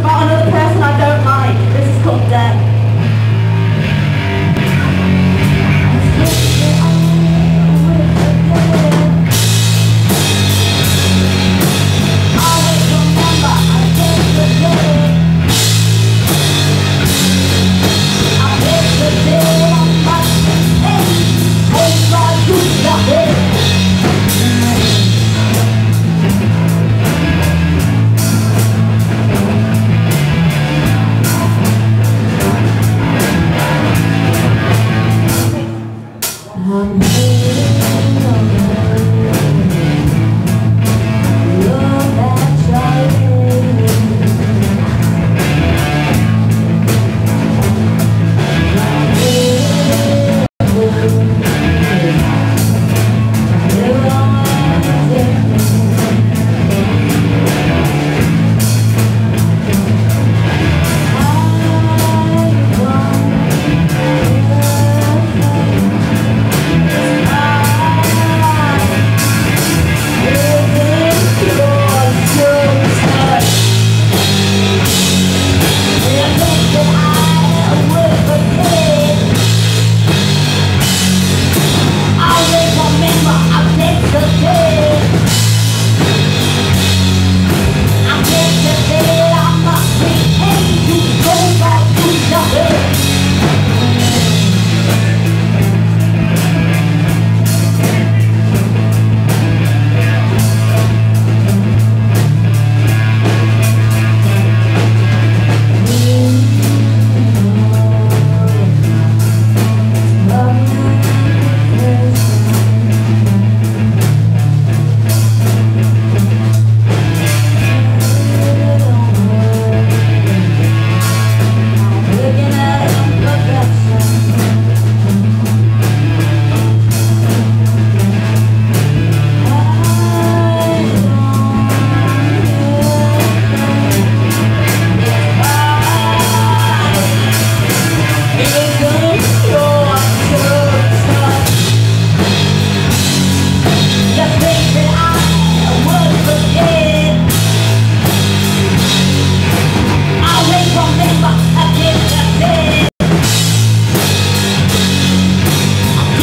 about another person I don't like. This is called Death.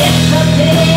It's a pity.